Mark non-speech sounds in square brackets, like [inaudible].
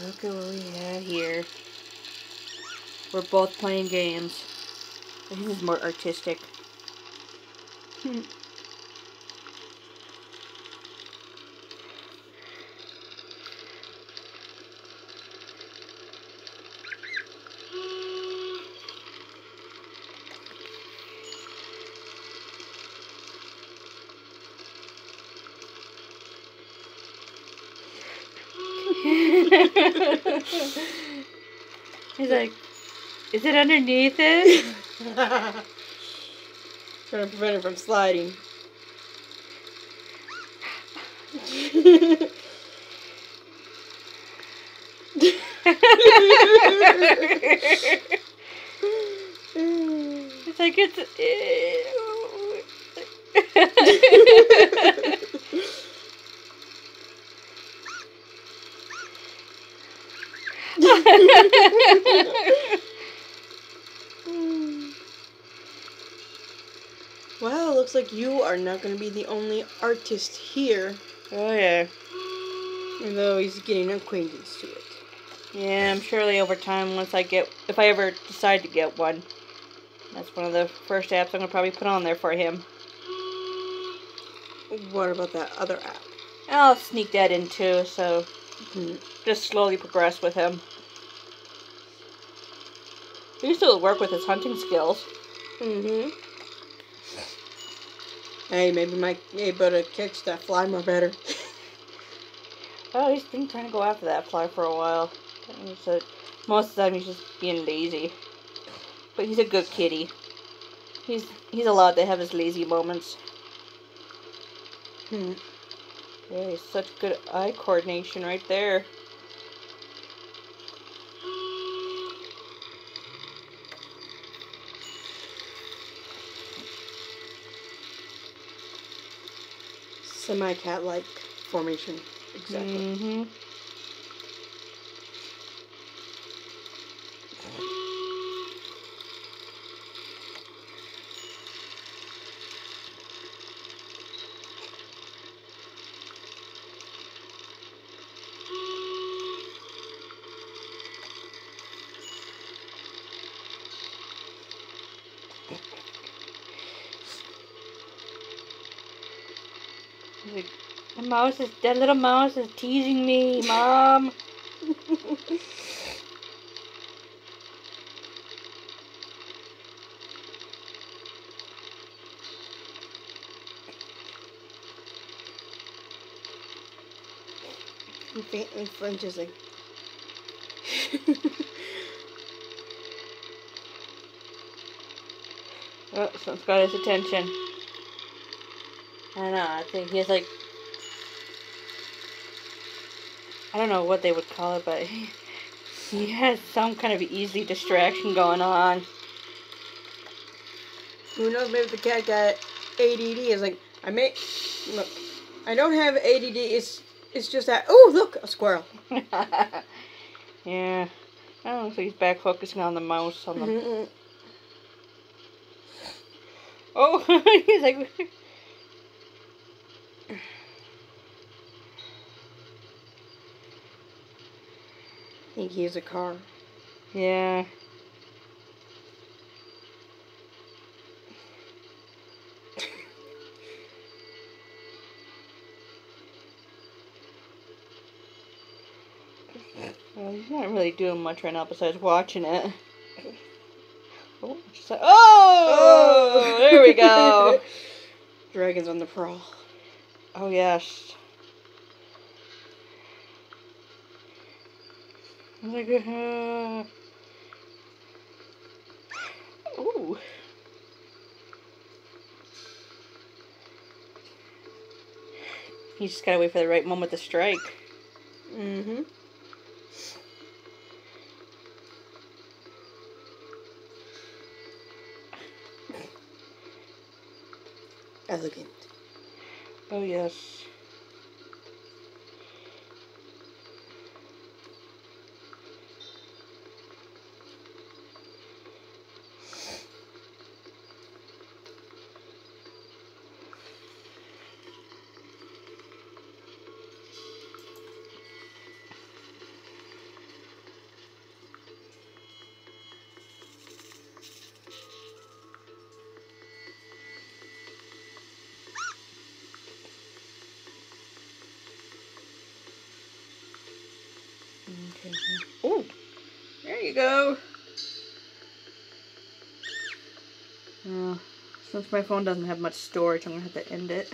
Look at what we have here. We're both playing games. This is more artistic. [laughs] [laughs] He's like, is it underneath it? [laughs] Trying to prevent it from sliding. [laughs] it's like it's. [laughs] well, looks like you are not going to be the only artist here, oh yeah. Although he's getting acquaintance to it. Yeah, I'm surely over time once I get, if I ever decide to get one, that's one of the first apps I'm gonna probably put on there for him. What about that other app? I'll sneak that in too, so Hmm. just slowly progress with him. He used to work with his hunting skills. Mm-hmm. Hey, maybe might be able to catch that fly more better. [laughs] Oh, he's been trying to go after that fly for a while. So most of the time he's just being lazy. But he's a good kitty. He's he's allowed to have his lazy moments. Hmm. Yeah, he's such good eye coordination right there. Semi-cat-like formation. Exactly. Mm-hmm. Mouse is that little mouse is teasing me, mom. He faintly flinches like. [laughs] Oh, something's got his attention. I don't know. I think he's like. I don't know what they would call it, but he, [laughs] he has some kind of easy distraction going on. Who knows? Maybe the cat got ADD. It's like I may look. I don't have ADD. It's it's just that. Oh, look, a squirrel. [laughs] yeah. I don't know, so he's back focusing on the mouse on the. Mhm. Oh, [laughs] he's like. Think he is a car. Yeah. Well, he's not really doing much right now besides watching it. Oh, like, oh! oh, there we go. [laughs] Dragons on the prowl. Oh yes. I'm like, uh... Ooh. You just gotta wait for the right moment to strike. Mm-hmm. Elegant. Oh yes. Ooh. There you go. Uh, since my phone doesn't have much storage, I'm gonna have to end it.